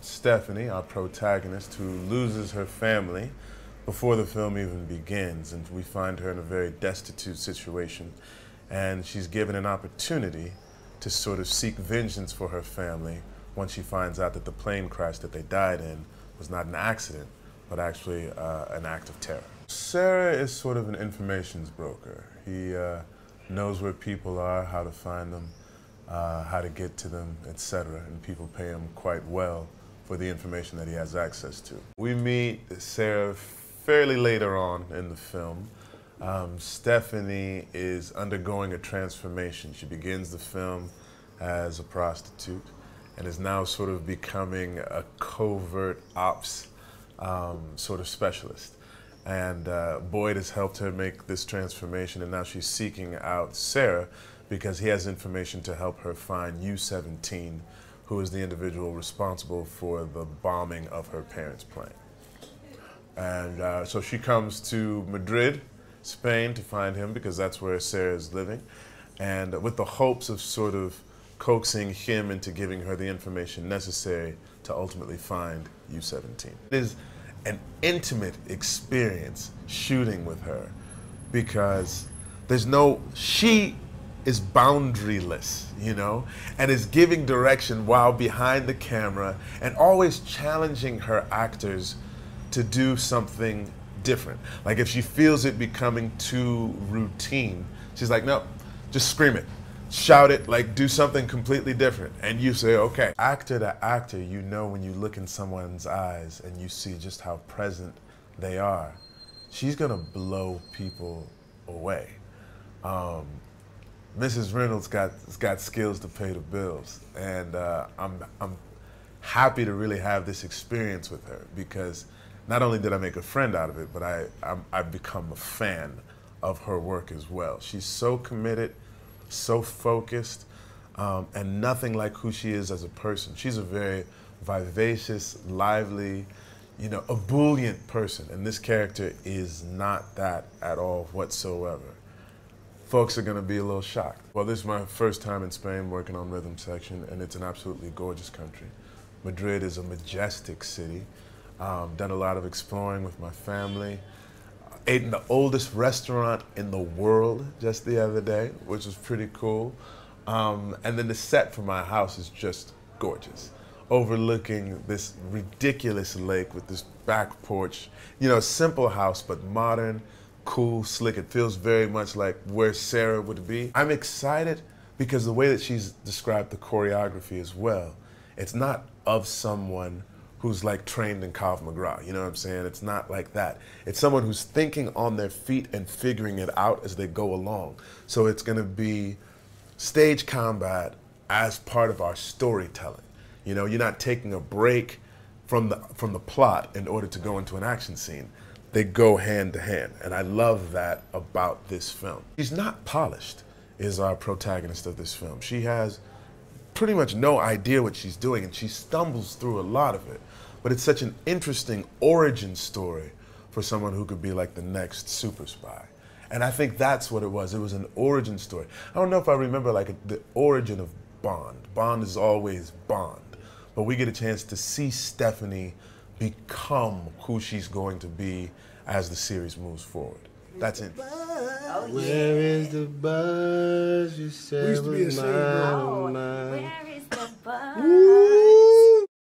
Stephanie, our protagonist, who loses her family before the film even begins. And we find her in a very destitute situation. And she's given an opportunity to sort of seek vengeance for her family once she finds out that the plane crash that they died in was not an accident, but actually uh, an act of terror. Serra is sort of an informations broker. He uh, knows where people are, how to find them, uh, how to get to them, etc. And people pay him quite well for the information that he has access to. We meet Serra fairly later on in the film. Um, Stephanie is undergoing a transformation. She begins the film as a prostitute and is now sort of becoming a covert ops um, sort of specialist. And uh, Boyd has helped her make this transformation, and now she's seeking out Serra because he has information to help her find U-17, who is the individual responsible for the bombing of her parents' plane. And uh, so she comes to Madrid, Spain, to find him because that's where Serra is living, and with the hopes of sort of coaxing him into giving her the information necessary to ultimately find U-17. It is an intimate experience shooting with her because there's no, she is boundaryless, you know, and is giving direction while behind the camera and always challenging her actors to do something different. Like if she feels it becoming too routine, she's like, no, just scream it shout it, like do something completely different. And you say, okay. Actor to actor, you know when you look in someone's eyes and you see just how present they are, she's gonna blow people away. Um, Mrs. Reynolds got got skills to pay the bills, and uh, I'm I'm happy to really have this experience with her because not only did I make a friend out of it, but I i I've become a fan of her work as well. She's so committed so focused, um, and nothing like who she is as a person. She's a very vivacious, lively, you know, ebullient person, and this character is not that at all whatsoever. Folks are going to be a little shocked. Well, this is my first time in Spain working on rhythm section, and it's an absolutely gorgeous country. Madrid is a majestic city. Um, done a lot of exploring with my family ate in the oldest restaurant in the world just the other day, which was pretty cool. Um, and then the set for my house is just gorgeous, overlooking this ridiculous lake with this back porch. You know, simple house, but modern, cool, slick. It feels very much like where Serra would be. I'm excited because the way that she's described the choreography as well, it's not of someone who's like trained in Krav Maga. You know what I'm saying? It's not like that. It's someone who's thinking on their feet and figuring it out as they go along. So it's going to be stage combat as part of our storytelling. You know, you're not taking a break from the from the plot in order to go into an action scene. They go hand to hand, and I love that about this film. She's not polished, is our protagonist of this film. She has pretty much no idea what she's doing, and she stumbles through a lot of it. But it's such an interesting origin story for someone who could be like the next super spy. And I think that's what it was. It was an origin story. I don't know if I remember like the origin of Bond. Bond is always Bond. But we get a chance to see Stephanie become who she's going to be as the series moves forward. That's it. Oh, yeah. Where is the buzz you said Where is the buzz?